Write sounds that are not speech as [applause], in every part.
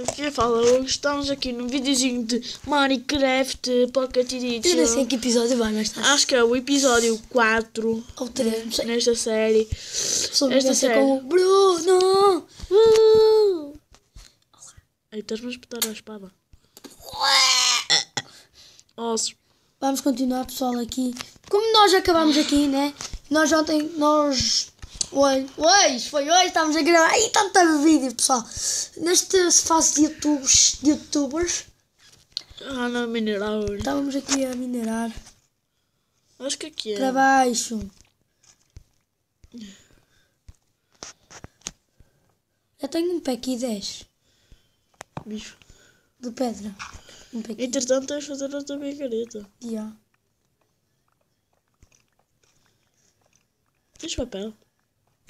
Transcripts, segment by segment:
Aqui fala, hoje estamos aqui num videozinho de Minecraft Pocket Eu nem sei Edition. que episódio vai, mas está. Acho que é o episódio 4 Ou 3, não sei. nesta série. Sobrevivência esta série. com o Bruno. Uh! Ei, estás-me a espetar a espada. Ossos. Vamos continuar, pessoal, aqui. Como nós acabamos aqui, né? Nós ontem, nós... Hoje, hoje, foi hoje, estamos a gravar. E tanto vídeo, pessoal. Nesta fase de youtubers, de youtubers, Ah, não, mineral. estávamos aqui a minerar. Acho que aqui é. Para baixo. Já tenho um pack e 10 Bicho. de pedra. Um pack Entretanto, tens de fazer outra picareta. já. Tens papel?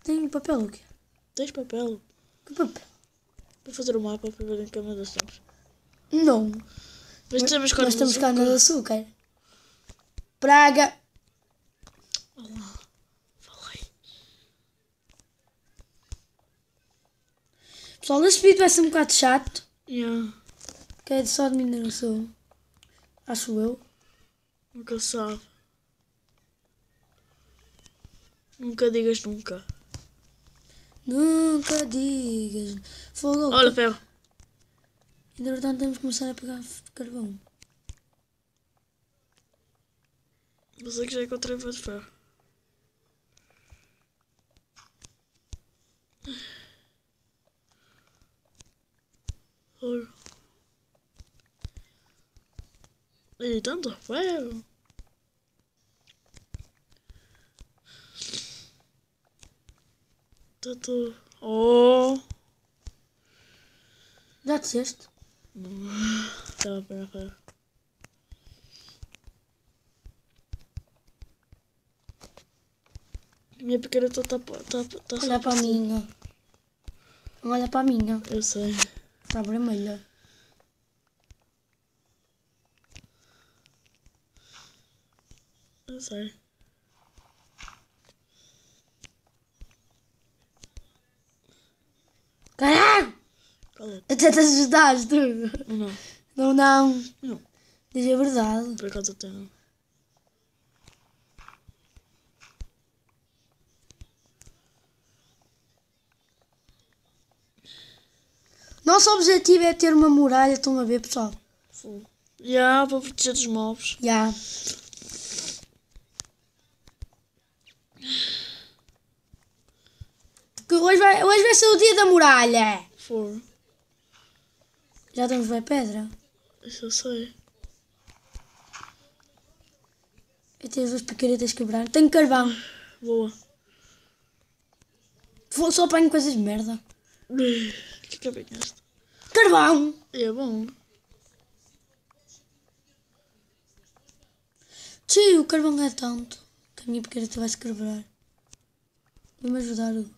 Tenho papel o quê? Tens papel? Que papel? Para fazer o mapa para ver em que câmera estamos. Não. Mas temos Nós de cana de açúcar. Praga. Falei. Pessoal, este vídeo vai ser um bocado chato. Yeah. Que é só de mineração. Acho eu. Nunca sabe. Nunca digas nunca. Nunca digas. Fogo. Olha, ferro. Entretanto, temos que começar a pegar carvão. Você que já encontrei de ferro. Olha. E tanto ferro. Tanto. Oh! Já disseste? Estava a pegar ferro. Minha picareta está tá, tá, Olha para a minha. Olha para a minha. Eu sei. Está vermelha. Eu sei. Até te ajudaste. Não, Não, não. não. Diz a verdade. Por acaso até não. Nosso objetivo é ter uma muralha. Estão a ver, pessoal? Já, para proteger dos mobs. Já. Que hoje vai, hoje vai ser o dia da muralha. For. Já temos bem pedra. Isso eu sei. Eu tenho as duas picaretas quebrar. Tenho carvão. Boa. Vou- Só apanho coisas de merda. O [laughs] que é que apanhaste? Carvão! É bom. Tio, o carvão é tanto que a minha picareta vai se quebrar. Vem-me ajudar, Hugo.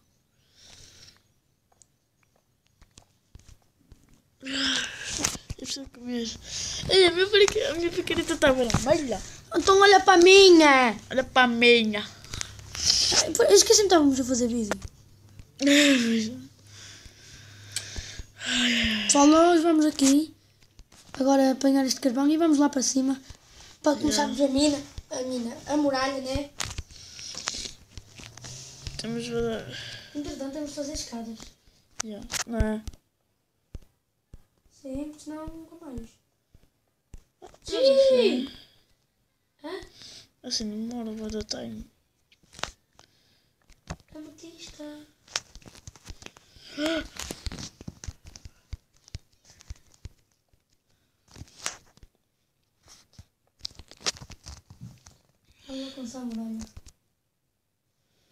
Preciso comer. Ei, a minha, pica- a minha picareta está vermelha. Então olha para a minha! Olha para a minha. Eu esqueci que estávamos a fazer vídeo. Pessoal, nós vamos aqui agora apanhar este carvão e vamos lá para cima para começarmos a mina, a mina, a muralha, né? Temos. Entretanto, temos de fazer escadas. Yeah. Não é? Sim, porque senão nunca mais. Mas assim, Hã? assim demora, vou dar time. Ametista. Vamos alcançar a muralha.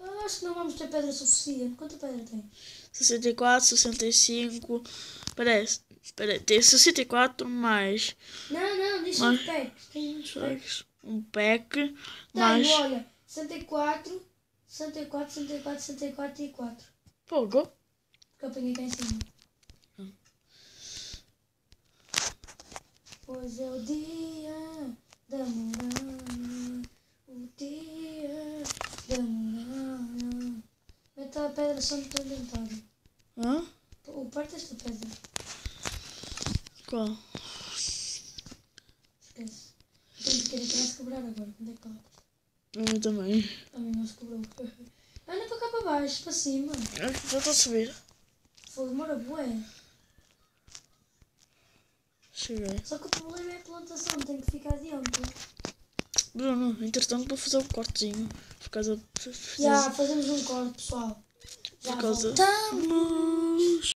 Ah, Acho que não vamos ter pedra suficiente. Quanta pedra tem? 64, 65. Parece. Espera, aí, tem 64 mais. Não, não, diz Mas- os packs. Tem muitos packs. Um pack. Tenho, Mais. olha, 64, 64, 64, 64 e 4. Fogo. Que eu apanhei cá em cima. Hum. Hoje é o dia da muralha. O dia da muralha. Mete a pedra só no teu inventário. Hã? O parte desta pedra. Qual? Esquece. Cobrar agora. Onde é que mim também. A mim não se cobrou. Anda para cá para baixo, para cima. Ah, Já estou a subir. Foi demora bué. Cheguei. Só que o problema é a plantação, tem que ficar dentro. Bruno, entretanto vou fazer um cortezinho. Por causa. Já, fazemos um corte, pessoal. Já Por causa. voltamos.